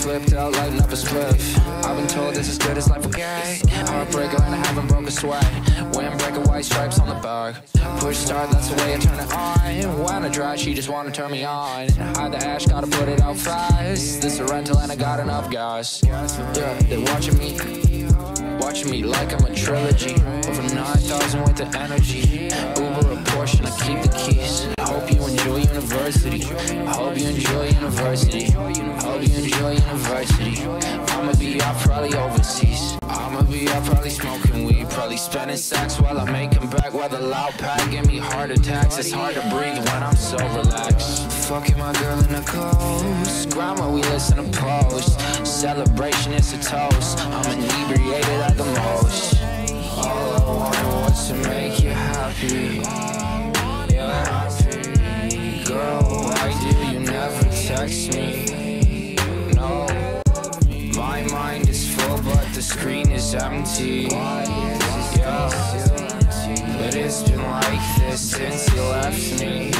flipped out, lighting up a. I've been told this is good as life, okay? Heartbreaker and I haven't broke a sweat. Windbreaker, white stripes on the back. Push start, that's the way I turn it on. When I dry, she just wanna turn me on. Hide the ash, gotta put it out fast. This a rental and I got enough gas. Yeah, they watching me. Watching me like I'm a trilogy. Over 9,000 with the energy. Uber hope you enjoy university. Hope you enjoy university. I'ma be out probably overseas. I'ma be out probably smoking weed. Probably spending sex while I'm making back. While the loud pack give me heart attacks. It's hard to breathe when I'm so relaxed. Fucking my girl in the coast. Grandma, we listen to post. Celebration, it's a toast. I'm inebriated at the most. All I wanted was to make you happy. Yeah. Girl, why do never text me? No. My mind is full, but the screen is empty. Yeah. But it's been like this since you left me.